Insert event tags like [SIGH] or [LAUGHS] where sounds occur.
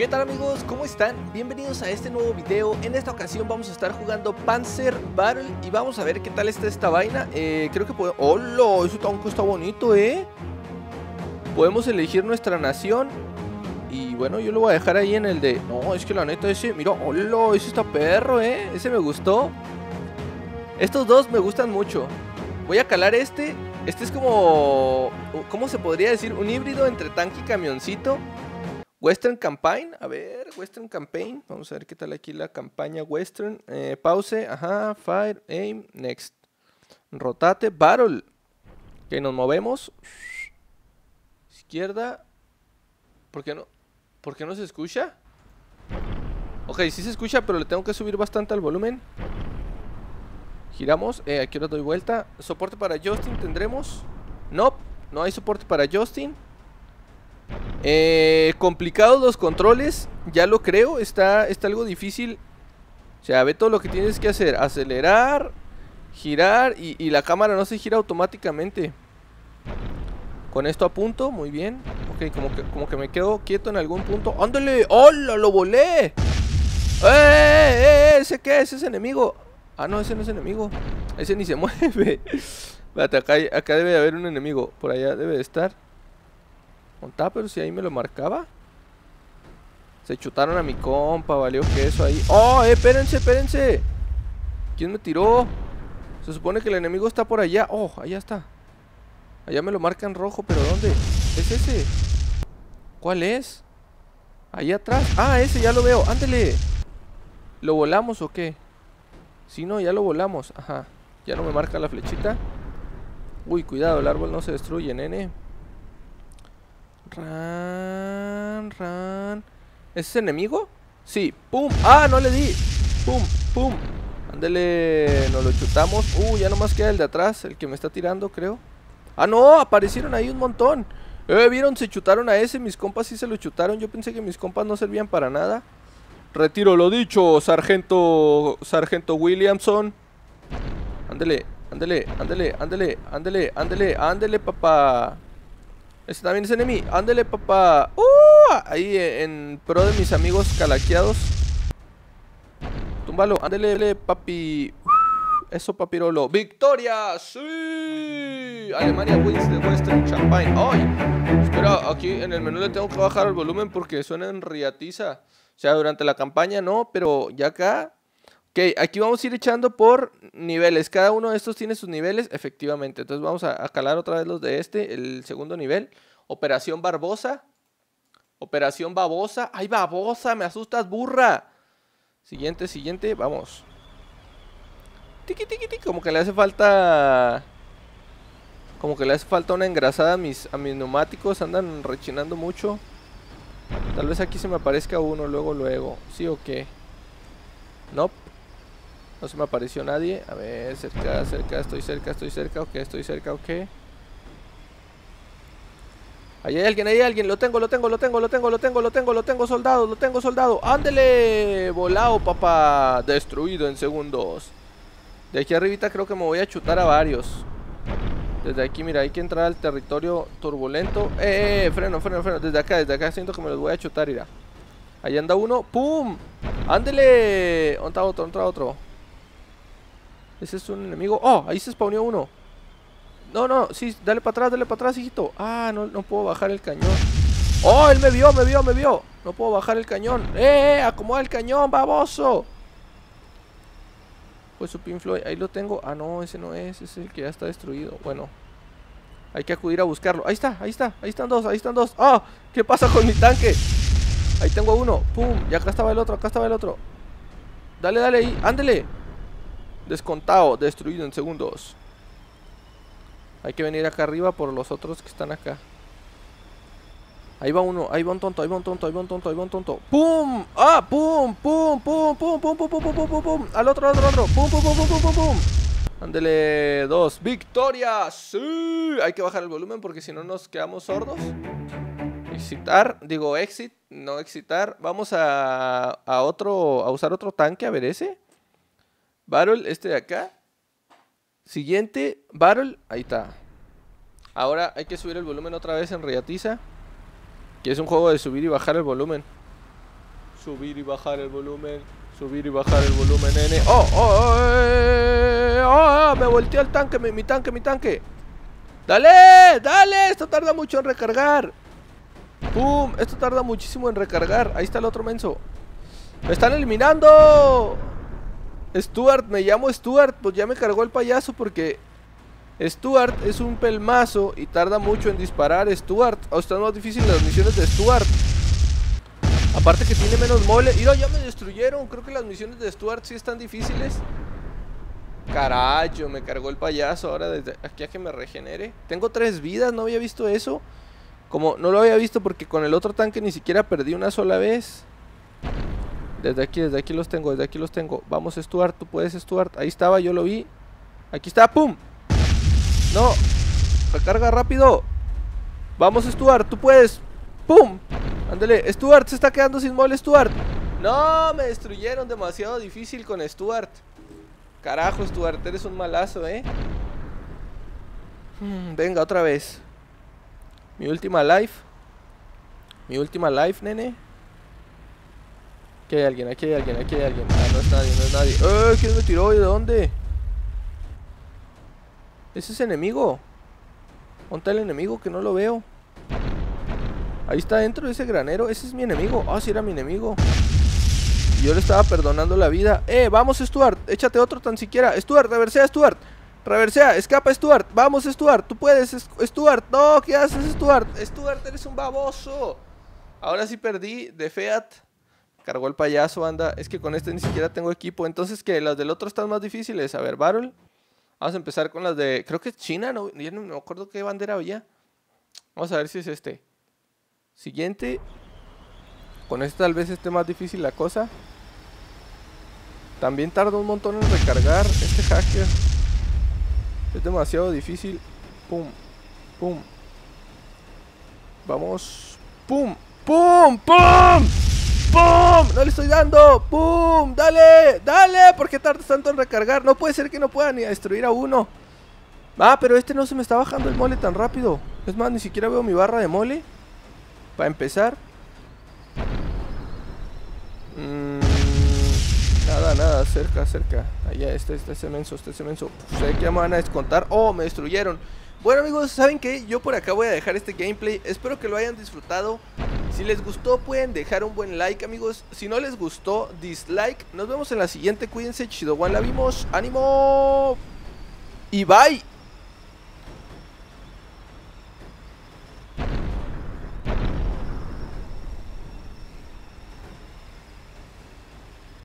¿Qué tal amigos? ¿Cómo están? Bienvenidos a este nuevo video. En esta ocasión vamos a estar jugando Panzer Battle y vamos a ver qué tal está esta vaina. Eh, creo que podemos... ¡Hola! Ese tanque está bonito, ¿eh? Podemos elegir nuestra nación. Y bueno, yo lo voy a dejar ahí en el de... No, es que la neta ese... Mira, ¡hola! Ese está perro, ¿eh? Ese me gustó. Estos dos me gustan mucho. Voy a calar este. Este es como... ¿Cómo se podría decir? Un híbrido entre tanque y camioncito. Western Campaign, a ver, Western Campaign, vamos a ver qué tal aquí la campaña Western, eh, pause, ajá, fire, aim, next, rotate, battle, que nos movemos, izquierda, ¿por qué no? ¿Por qué no se escucha? Ok, sí se escucha, pero le tengo que subir bastante al volumen. Giramos, eh, aquí ahora doy vuelta, soporte para Justin tendremos, no, no hay soporte para Justin. Eh, complicados los controles, ya lo creo, está, está algo difícil. O sea, ve todo lo que tienes que hacer, acelerar, girar y, la cámara no se gira automáticamente. Con esto a punto, muy bien. Ok, como que, como que me quedo quieto en algún punto. ¡Ándale! ¡Hola! ¡Lo volé! ¡Eh, eh, eh! ¿Ese qué? ¿Ese es enemigo? Ah, no, ese no es enemigo. Ese ni se [LAUGHS] mueve. Espérate, acá, acá debe de haber un enemigo. Por allá debe de estar. Contá, pero si ahí me lo marcaba. Se chutaron a mi compa, valió que eso ahí. ¡Oh, eh, espérense, espérense! ¿Quién me tiró? Se supone que el enemigo está por allá. ¡Oh, allá está! Allá me lo marca en rojo, pero ¿dónde? ¿Es ese? ¿Cuál es? Ahí atrás. Ah, ese, ya lo veo. Ándele. ¿Lo volamos o qué? Si no, ya lo volamos. Ajá. Ya no me marca la flechita. Uy, cuidado, el árbol no se destruye, nene. Ran, ran. ¿Es enemigo? Sí. ¡Pum! ¡Ah! No le di. ¡Pum! ¡Pum! Ándele. Nos lo chutamos. Uh, ya nomás queda el de atrás. El que me está tirando, creo. ¡Ah, no! Aparecieron ahí un montón. Eh, ¿vieron? Se chutaron a ese. Mis compas sí se lo chutaron. Yo pensé que mis compas no servían para nada. Retiro lo dicho, sargento. Sargento Williamson. Ándele, ándele, ándele, ándele, ándele, ándele, ándele, papá. Ese también es enemigo. Ándele, papá. ¡Uh! Ahí en pro de mis amigos calaqueados. Túmbalo. Ándele, papi. Eso, papirolo. ¡Victoria! ¡Sí! Alemania wins the Western Champagne. ¡Ay! Espera, aquí en el menú le tengo que bajar el volumen porque suena en riatiza. O sea, durante la campaña no, pero ya acá Ok, aquí vamos a ir echando por niveles. Cada uno de estos tiene sus niveles, efectivamente. Entonces vamos a, calar otra vez los de este, el segundo nivel. Operación Barbosa. Operación Babosa. ¡Ay, babosa! ¡Me asustas, burra! Siguiente, siguiente, vamos. Tiki, tiki, tiki. Como que le hace falta... Como que le hace falta una engrasada a mis, a mis neumáticos. Andan rechinando mucho. Tal vez aquí se me aparezca uno luego, luego. ¿Sí o qué? Nope. No se me apareció nadie. A ver, cerca, cerca, estoy cerca, estoy cerca, ok, estoy cerca, ok. Ahí hay alguien, ahí hay alguien, lo tengo, lo tengo, lo tengo, lo tengo, lo tengo, lo tengo, lo tengo, soldado, lo tengo, soldado. ¡Ándele! Volado, papá. Destruido en segundos. De aquí arribita creo que me voy a chutar a varios. Desde aquí, mira, hay que entrar al territorio turbulento. ¡Eh, eh! Freno, freno, freno. Desde acá, desde acá siento que me los voy a chutar, irá. Ahí anda uno. ¡Pum! ¡Ándele! ¿Dónde está otro? ¿Dónde está otro? Ese es un enemigo. ¡Oh! Ahí se spawneó uno. No, no, sí, dale para atrás, dale para atrás, hijito. Ah, no, no puedo bajar el cañón. ¡Oh! Él me vio, me vio, me vio. No puedo bajar el cañón. ¡Eh! eh ¡Acomoda el cañón, baboso! Pues su Floyd. Ahí lo tengo. Ah, no, ese no es. Ese es el que ya está destruido. Bueno. Hay que acudir a buscarlo. Ahí está, ahí está. Ahí están dos, ahí están dos. ¡Ah! ¿Qué pasa con mi tanque? Ahí tengo uno. ¡Pum! Y acá estaba el otro, acá estaba el otro. Dale, dale ahí. ¡Ándele! Descontado, destruido en segundos. Hay que venir acá arriba por los otros que están acá. Ahí va uno, ahí va un tonto, ahí va un tonto, ahí va un tonto, ahí va un tonto. ¡Pum! ¡Ah! ¡Pum! ¡Pum! ¡Pum! ¡Pum! ¡Pum! ¡Pum! ¡Pum! ¡Pum! ¡Pum! ¡Pum! Al otro, al otro, al otro. ¡Pum! ¡Pum! ¡Pum! ¡Pum! ¡Pum! ¡Pum! Ándele, dos. ¡Victoria! ¡Sí! Hay que bajar el volumen porque si no nos quedamos sordos. Exitar, digo exit, no exitar. Vamos a, a otro, a usar otro tanque, a ver ese. Battle, este de acá. Siguiente, Battle, ahí está. Ahora hay que subir el volumen otra vez en Riatiza. Que es un juego de subir y bajar el volumen. Subir y bajar el volumen. Subir y bajar el volumen, nene. ¡Oh, oh, oh! eh, oh, oh, me volteó el tanque, mi, mi tanque, mi tanque! ¡Dale! ¡Dale! Esto tarda mucho en recargar. ¡Pum! Esto tarda muchísimo en recargar. Ahí está el otro menso. ¡Me están eliminando! Stuart, me llamo Stuart. Pues ya me cargó el payaso porque Stuart es un pelmazo y tarda mucho en disparar. Stuart, o están más difíciles las misiones de Stuart. Aparte que tiene menos mole. Mira, ya me destruyeron. Creo que las misiones de Stuart sí están difíciles. Carajo, me cargó el payaso ahora desde aquí a que me regenere. Tengo tres vidas, no había visto eso. Como no lo había visto porque con el otro tanque ni siquiera perdí una sola vez. Desde aquí, desde aquí los tengo, desde aquí los tengo. Vamos, Stuart, tú puedes, Stuart. Ahí estaba, yo lo vi. Aquí está, ¡pum! No, recarga rápido. Vamos, Stuart, tú puedes. ¡Pum! Ándale, Stuart se está quedando sin mole, Stuart. No, me destruyeron demasiado difícil con Stuart. Carajo, Stuart, eres un malazo, ¿eh? Hmm, venga, otra vez. Mi última life. Mi última life, nene. Aquí hay alguien, aquí hay alguien, aquí hay alguien. Ah, no es nadie, no es nadie. ¡Eh! ¿Quién me tiró? ¿Y de dónde? Ese es enemigo. ¿Dónde está el enemigo? Que no lo veo. Ahí está dentro de ese granero. Ese es mi enemigo. Ah, sí era mi enemigo. Y yo le estaba perdonando la vida. Eh, vamos Stuart. Échate otro tan siquiera. Stuart, reversea Stuart. Reversea, escapa Stuart. Vamos Stuart. Tú puedes, Stuart. No, ¿qué haces Stuart? Stuart, eres un baboso. Ahora sí perdí de Feat. Cargó el payaso, anda. Es que con este ni siquiera tengo equipo. Entonces, que las del otro están más difíciles. A ver, Barrel. Vamos a empezar con las de. Creo que es China, no, ya no me acuerdo qué bandera había. Vamos a ver si es este. Siguiente. Con este tal vez esté más difícil la cosa. También tarda un montón en recargar este hacker. Es demasiado difícil. Pum, pum. Vamos. Pum, pum, pum. ¡Pum! ¡No le estoy dando! ¡Pum! ¡Dale! ¡Dale! ¿Por qué tardas tanto en recargar? No puede ser que no pueda ni destruir a uno. Ah, pero este no se me está bajando el mole tan rápido. Es más, ni siquiera veo mi barra de mole. Para empezar. Mm, nada, nada, cerca, cerca. Allá está, está ese menso, está ese menso. Sé que me van a descontar. Oh, me destruyeron. Bueno amigos, ¿saben qué? Yo por acá voy a dejar este gameplay. Espero que lo hayan disfrutado. Si les gustó pueden dejar un buen like amigos. Si no les gustó, dislike. Nos vemos en la siguiente. Cuídense, chido one, la vimos. ¡Ánimo! Y bye.